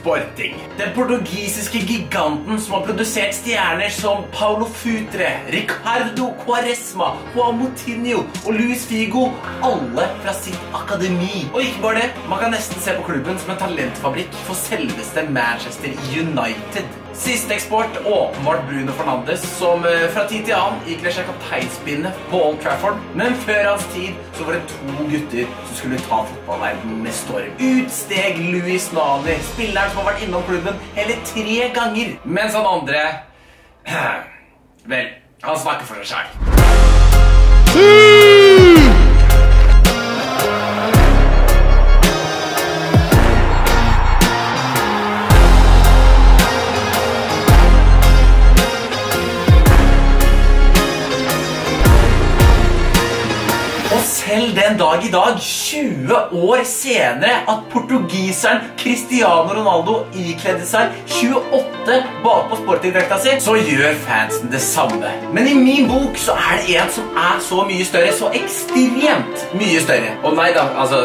Sporting. Den portugisiske giganten som har produsert stjerner som Paulo Futre, Ricardo Quaresma, Juan Moutinho og Luis Figo, alle fra sitt akademi. Og ikke bare det, man kan nesten se på klubben som en talentfabrikk for selveste Manchester United. Siste eksport åpenbart Bruno Fernandes, som eh, fra tid til annen ikler seg kapteinspinnet på Old Trafford. Men før hans tid så var det to gutter som skulle ta fotballverdenen med storm. Utsteg Louis Nani, spilleren som har vært innom klubben hele tre ganger. Mens han andre Vel, han snakker for seg sjøl. Selv den dag i dag, 20 år senere, at portugiseren Cristiano Ronaldo ikledde seg 28 bakpå sportingdrakta si, så gjør fansen det samme. Men i min bok så er det en som er så mye større, så ekstremt mye større. Og nei da, altså,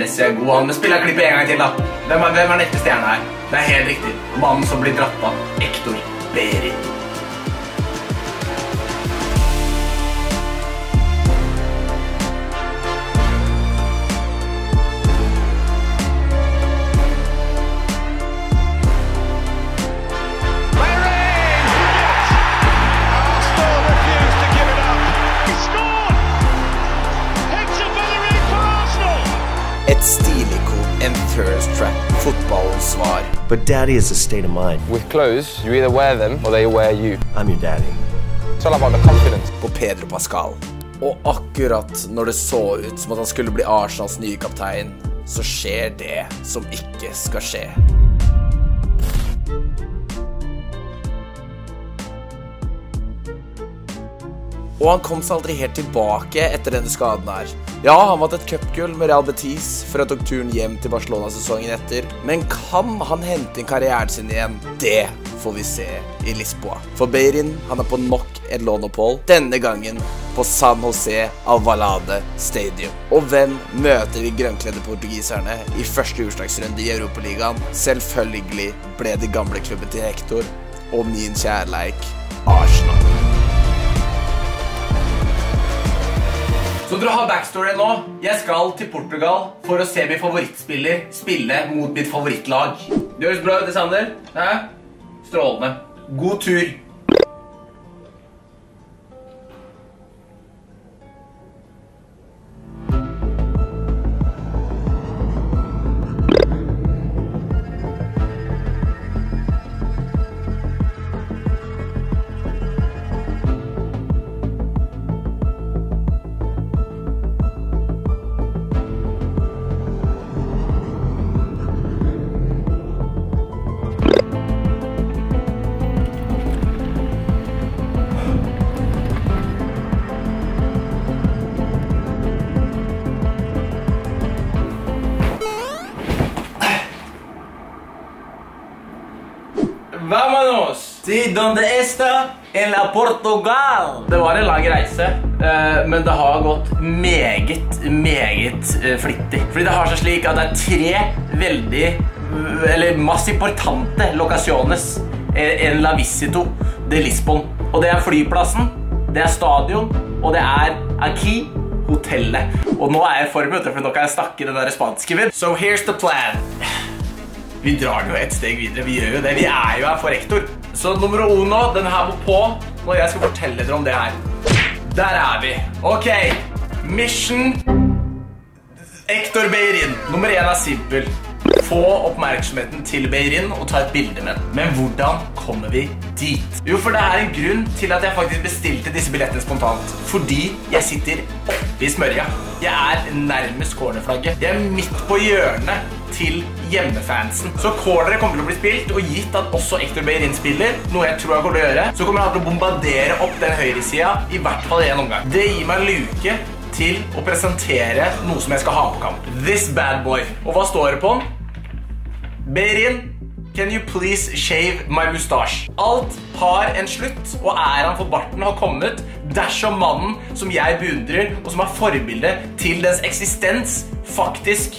Messi er god, han, men spiller klippet en gang til, da. Hvem er, hvem er neste stjerne her? Det er helt riktig. Mannen som blir dratt av. Ektor Behrin. Fotballens svar. But daddy is a state of mind. With clothes, you either wear them or they wear you. I'm your daddy. It's all about the confidence. på Pedro Pascal. Og akkurat når det så ut som at han skulle bli Arsenals nye kaptein, så skjer det som ikke skal skje. Og han kom seg aldri helt tilbake etter denne skaden her. Ja, han vant et cupgull med Real Betis før han tok turen hjem til Barcelona sesongen etter. Men kan han hente inn karrieren sin igjen? Det får vi se i Lisboa. For Beirin han er på nok et låneopphold, denne gangen på San José Alvalade Stadium. Og hvem møter de grønnkledde portugiserne i første utslagsrunde i Europaligaen? Selvfølgelig ble det gamle klubben til Hector og min kjærleik Arsenal. Så dere har backstory nå. Jeg skal til Portugal for å se min favorittspiller spille mot mitt favorittlag. Det høres bra ut, Sander. Hæ? Strålende. God tur. Donde está en la Portugal. Det var en lang reise, eh, men det har gått meget, meget eh, flittig. Fordi det har seg slik at det er tre veldig, eller masse importante lokasjones eh, en la visito de Lisbon. Og det er flyplassen, det er stadion, og det er Aki hotellet. Og nå er jeg i form, for nå kan jeg snakke den der spanske min. So here's the plan. Vi drar jo et steg videre. Vi gjør jo det. Vi er jo her for rektor. Så nummer uno, den her må på når jeg skal fortelle dere om det her. Der er vi. Ok. Mission Ektor Beirin. Nummer én er simpel. Få oppmerksomheten til Beirin og ta et bilde med den. Men hvordan kommer vi dit? Jo, for det er en grunn til at jeg faktisk bestilte disse billettene spontant. Fordi jeg sitter oppe i smørja. Jeg er nærmest cornerflagget. Jeg er midt på hjørnet til hjemmefansen. Så corneret kommer til å bli spilt, og gitt at også Ektor Beirin spiller, noe jeg tror han kommer til å gjøre, så kommer han til å bombardere opp den høyresida, i hvert fall i en omgang. Det gir meg en luke til å presentere noe som jeg skal ha på kamp. This bad boy. Og hva står det på den? Beirin, can you please shave my mustache? Alt har en slutt, og æren for barten har kommet dersom mannen som jeg beundrer, og som er forbilde til dens eksistens, faktisk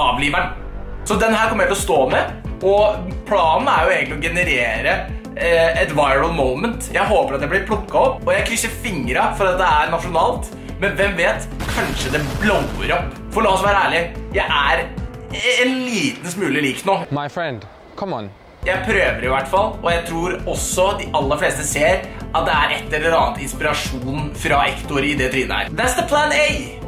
avliver den. Så den her kommer jeg til å stå med Og planen er jo egentlig å generere eh, et viral moment. Jeg håper at det blir plukka opp, og jeg krysser fingra for at det er nasjonalt. Men hvem vet? Kanskje det blower opp. For la oss være ærlige, jeg er en liten smule lik nå. My friend, come on. Jeg prøver i hvert fall, og jeg tror også de aller fleste ser at det er et eller annet inspirasjon fra Ektor i det trynet her. That's the plan A!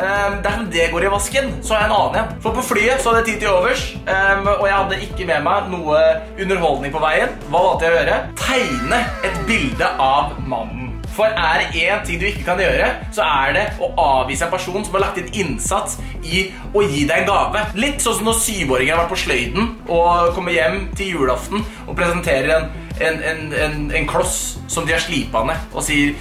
Um, dersom det går i vasken, så har jeg en annen igjen. For på flyet så hadde jeg tid til overs, um, og jeg hadde ikke med meg noe underholdning på veien. Hva valgte jeg å gjøre? Tegne et bilde av mannen. For er det én ting du ikke kan gjøre, så er det å avvise en person som har lagt inn innsats i å gi deg en gave. Litt sånn som når syvåringer har vært på sløyden og kommer hjem til julaften og presenterer en, en, en, en, kloss som de har slipa ned, og sier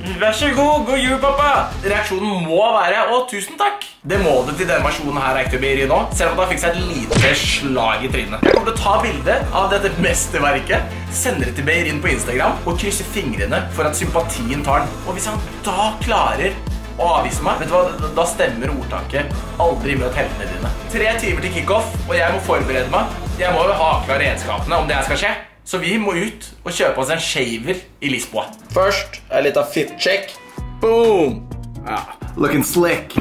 Vær så god, god jul, pappa! Reaksjonen må være 'Å, tusen takk'. Det må det til denne versjonen her Ektor nå, selv om han fikk seg et lite slag i trynet. Jeg kommer til å ta bilde av dette mesterverket, sende det til Beirin på Instagram og krysse fingrene for at sympatien tar den. Og hvis han da klarer å avvise meg, vet du hva, da stemmer ordtaket 'aldri møt heltene dine'. Tre timer til kickoff, og jeg må forberede meg. Jeg må jo ha klare redskapene om det her skal skje. Så vi må ut og kjøpe oss en shaver i Lisboa. Først en liten fit check. Boom! Ja, looking slick.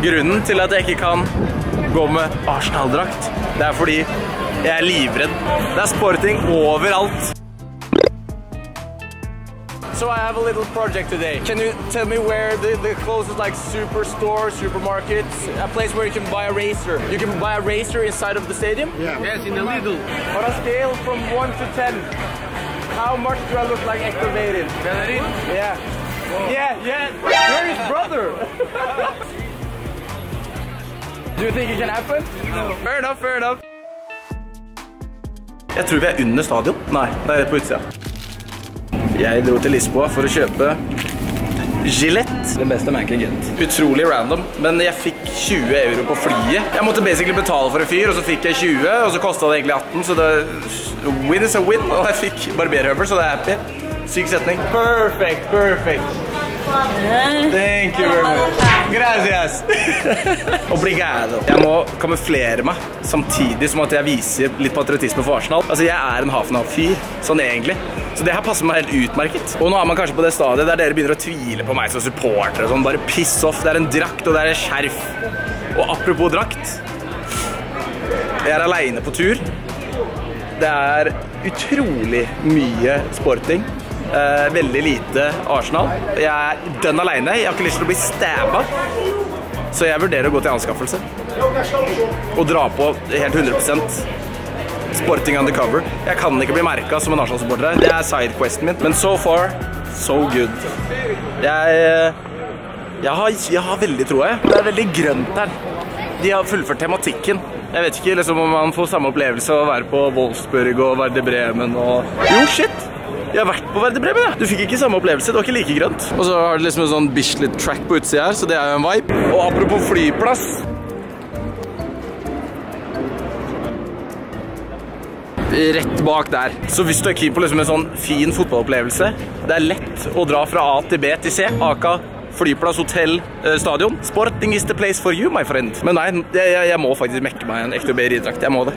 Grunnen til at jeg ikke kan gå med Arsenal-drakt, det er fordi jeg er livredd. Det er sporting overalt. So I have a little project today. Can you tell me where the, the closest like superstore, supermarket, a place where you can buy a racer? You can buy a racer inside of the stadium? Yeah. Yes, in the Lidl. On a scale from 1 to 10, how much do I look like activated? Beirin? Bellerin? Yeah. Yeah, yeah. You're his brother. do you think it can happen? No. Fair enough, fair enough. Jeg tror vi er under stadion. Nei, det er på utsida. Jeg dro til Lisboa for å kjøpe Gillette. Den beste get. Utrolig random, men jeg fikk 20 euro på flyet. Jeg måtte basically betale for en fyr, og så fikk jeg 20, og så kostet det egentlig 18, så det win is a win, og jeg fikk barberhøvel, så det er happy. Syk setning. Perfect, perfect. Thank you very much. Gracias. Obrigado. Jeg må kamuflere meg samtidig som at jeg viser litt patriotisme for Arsenal. Altså, jeg er en Hafenhav-fyr, sånn egentlig. Så det her passer meg helt utmerket. Og nå er man kanskje på det stadiet der dere begynner å tvile på meg som supporter og sånn. Bare piss off. Det er en drakt, og det er en skjerf. Og apropos drakt. Jeg er alene på tur. Det er utrolig mye sporting. Eh, veldig lite Arsenal. Jeg er dønn alene. Jeg har ikke lyst til å bli stabba. Så jeg vurderer å gå til anskaffelse. Og dra på helt 100 Sporting undercover. Jeg kan ikke bli merka som en Arsenal-supporter. her. Det er sidequesten min. Men so far, so good. Jeg, jeg, har, jeg har veldig troa, jeg. Det er veldig grønt her. De har fullført tematikken. Jeg vet ikke liksom, om man får samme opplevelse av å være på Wolfsburg og Verde Bremen og Jo, shit! Jeg har vært på Verde Bremen, jeg. Du fikk ikke samme opplevelse. Det var ikke like grønt. Og så har det liksom en sånn Bislett track på utsida her, så det er jo en vibe. Og apropos flyplass. Rett bak der. Så hvis du er keen på liksom en sånn fin fotballopplevelse, det er lett å dra fra A til B til C. Aka flyplass, hotell, eh, stadion. Sporting is the place for you, my friend. Men nei, jeg, jeg, må faktisk mekke meg en ekte BRI-drakt. Jeg må det.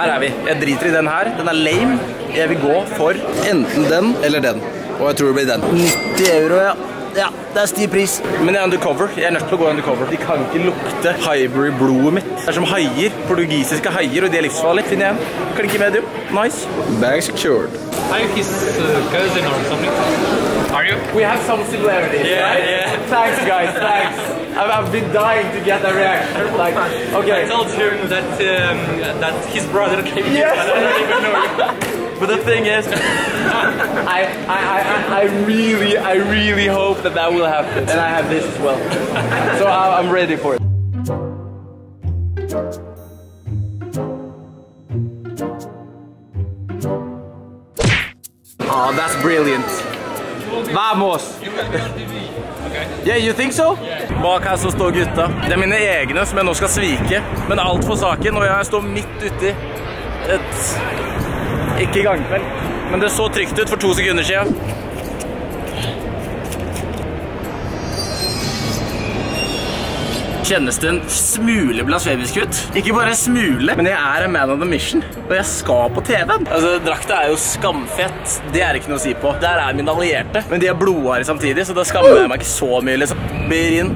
Her er vi. Jeg driter i den her. Den er lame. Jeg vil gå for enten den eller den. Og jeg tror det blir den. 90 euro, ja. Ja, det er stiv pris. Men jeg er undercover. Jeg er nødt til å gå undercover. De kan ikke lukte Highbury-blodet mitt. Det er som haier. Portugisiske haier, og de er livsfarlige. Finner jeg en. Klinke medium. Nice. Bag secured. Are you his uh, cousin or something? Are you? We have some similarities, Yeah, right? yeah. Thanks, guys. Thanks. I've, I've been dying to get a reaction. Like, okay. I told him that um, that his brother came here, Yes. but I don't even know you. But the thing is, I, I, I, I really, I really hope that that will happen, and I have this as well. So I, I'm ready for it. Oh, that's brilliant. Vamos! Yeah, you think so? Bak her så står gutta. Det er mine egne som jeg nå skal svike, men alt for saken, og jeg står midt uti et ikke gangfelt, men det så trygt ut for to sekunder siden. Kjennes det en smule blasfemisk ut? Ikke bare en smule, men jeg er en man of the mission, og jeg skal på TV-en. Altså, Drakta er jo skamfett, det er ikke noe å si på. Der er mine allierte, men de er blodharde samtidig, så da skammer jeg meg ikke så mye, liksom. Berin,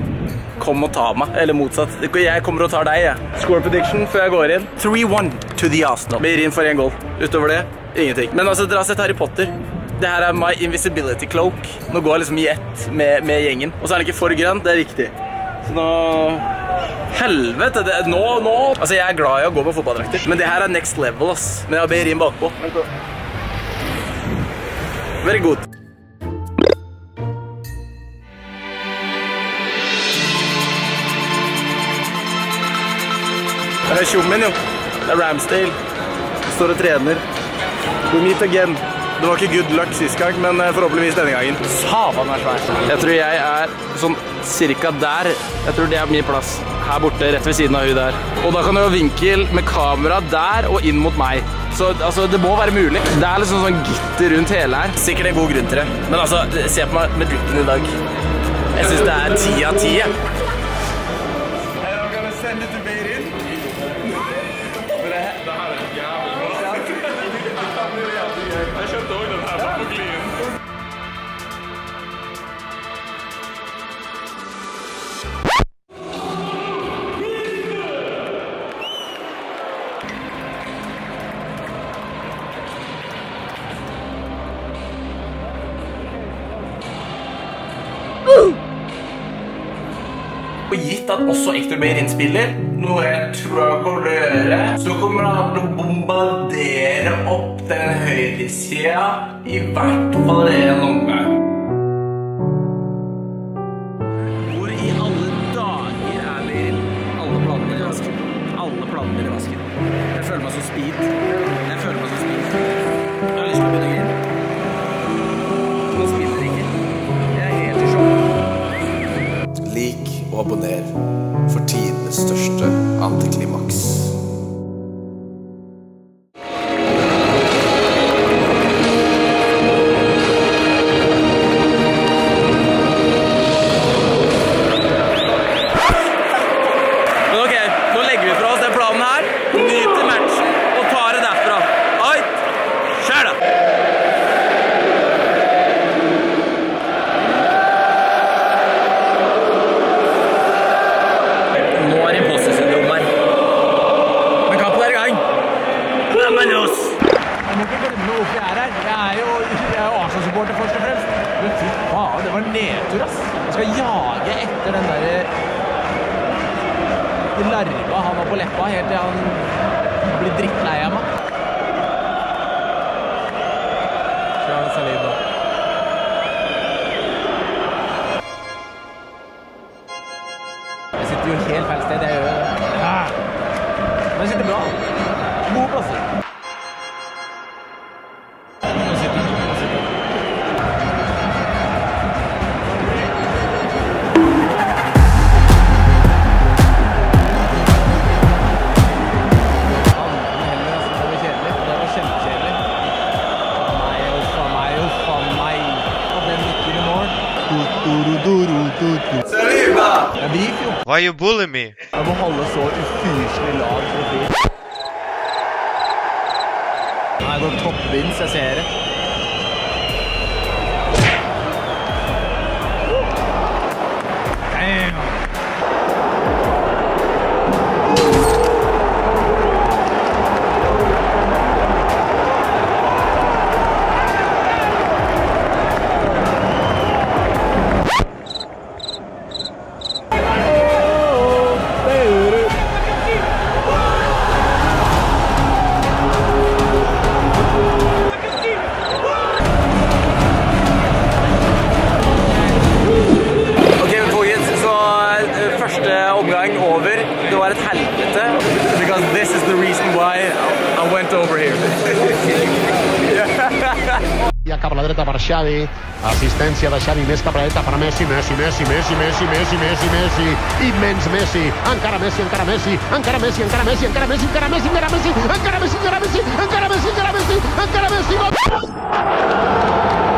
kom og ta meg, eller motsatt. Jeg kommer og tar deg, jeg. Score prediction før jeg går inn. 3-1 to the Arsenal. Berin får en goal. Utover det, ingenting. Men altså, dere har sett Harry Potter. Det her er my invisibility cloak. Nå går jeg liksom i ett med, med gjengen. Og så er det ikke for grønt, det er riktig. Så nå Helvete! Det, nå, nå Altså, jeg er glad i å gå med fotballdrakter, men det her er next level, ass. Men jeg har Behrin bakpå. Very good. Er tjommen, jo. Det er Ramsdale. Står og trener. We meet again. Det var ikke good luck sist gang, men eh, forhåpentligvis denne gangen. Savan er svær. Jeg tror jeg er sånn cirka der. Jeg tror det er min plass. Her borte, rett ved siden av hun der. Og da kan du ha vinkel med kamera der og inn mot meg. Så altså, det må være mulig. Det er liksom sånn gitter rundt hele her. Sikkert en god grunn til det. Men altså, se på meg med drikken i dag. Jeg synes det er ti av ti. Gitt at også Ektor Behrin spiller, noe jeg tror han kommer til å gjøre, så kommer han til å bombardere opp den høyresida i hvert fall en omgang. Hvor i alle dager er Behrin? Alle planene i vasken. Alle planene i vasken. Jeg føler meg så speed. Saleda. Jeg blir jo. Why you bullying me? Jeg må holde så ufyselig lag for å bli. Nei, det går toppvinst, jeg ser det. Cap a la dreta per Xavi. Assistència de Xavi més cap a la dreta per Messi, Messi, Messi, Messi, Messi, Messi, Messi, Messi. Immens Messi. Encara Messi, encara Messi, encara Messi, encara Messi, encara Messi, encara Messi, encara Messi, encara Messi, encara Messi, encara Messi, encara Messi, encara Messi, gol! Der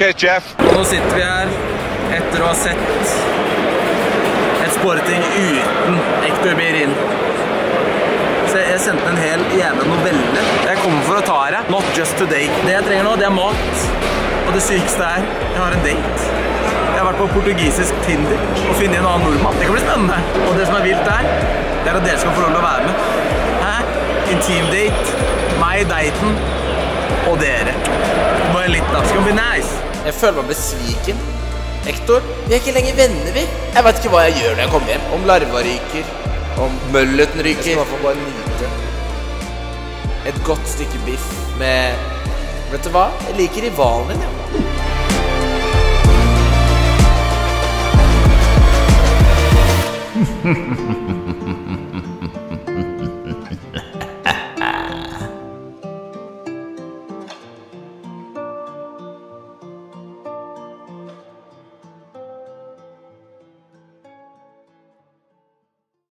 Cheers, Jeff. Og nå sitter vi her etter å ha sett et sporting uten Ektor Birin. Så jeg sendte en hel jævla novelle. Jeg kommer for å ta her. Not just today. Det jeg trenger nå, det er mat. Og det sykeste er, jeg har en date. Jeg har vært på portugisisk Tinder og funnet en annen nordmann. Det kan bli spennende. Og det som er vilt der, det er at dere skal få lov til å være med. Hæ? Intimdate. Meg, daten og dere. Bare litt da. It's gonna be nice. Jeg føler meg besviken. Hector, vi er ikke lenger venner, vi. Jeg vet ikke hva jeg gjør når jeg kommer hjem. Om larva ryker, om mølleten ryker. Jeg skal i hvert fall bare nyte et godt stykke biff med Vet du hva? Jeg liker rivalen din, jeg. Ja.